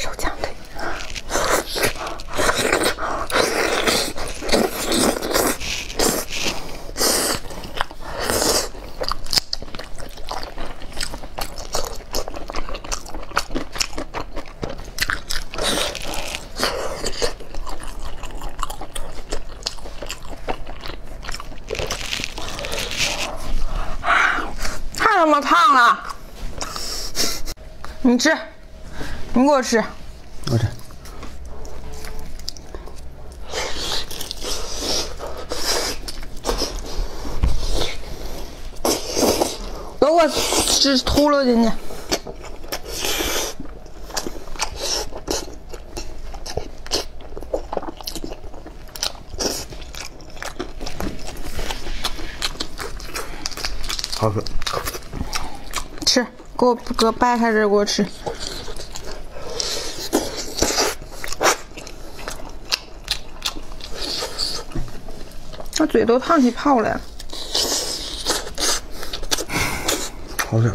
手枪腿。太他妈烫了！你吃，你给我吃。我吃都给我吃秃噜进去。好吃。吃，给我给我掰开这给我吃。我嘴都烫起泡了。好吃。